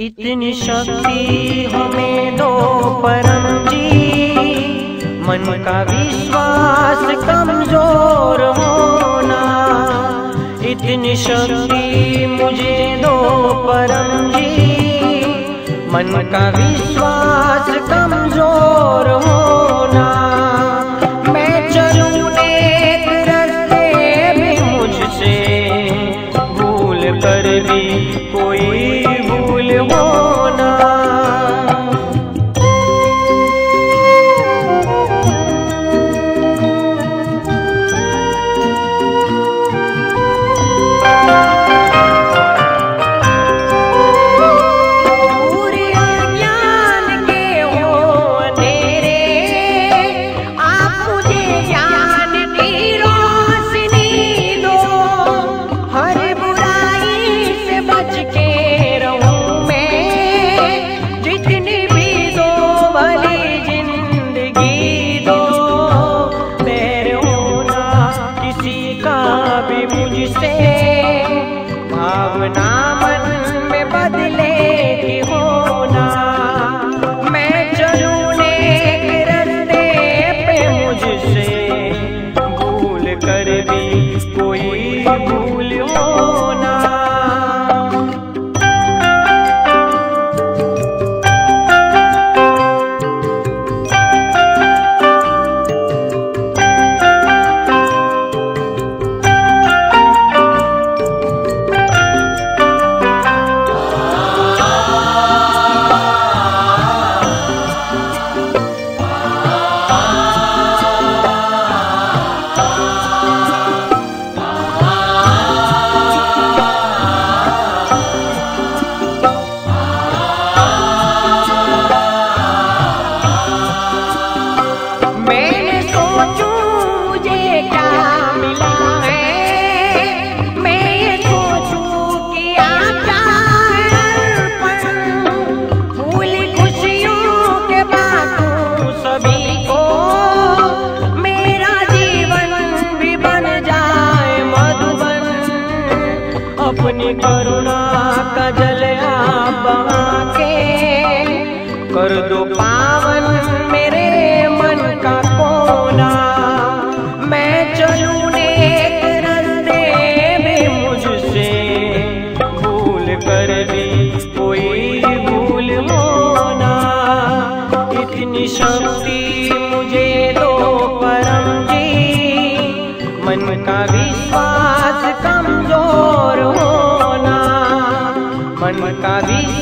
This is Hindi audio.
इतनी शक्ति हमें दो परम जी। मन का विश्वास कमज़ोर होना। इतनी शक्ति मुझे दो परम जी। मन का विश्वास भावना मन में बदले होना। मैं चलूने नेक रास्ते पे मुझसे भूल कर भी कोई भूल अपनी करुणा का जल आप के कर दो पावन शक्ति मुझे दो परम जी मन का विश्वास कमज़ोर होना मन का विश्वास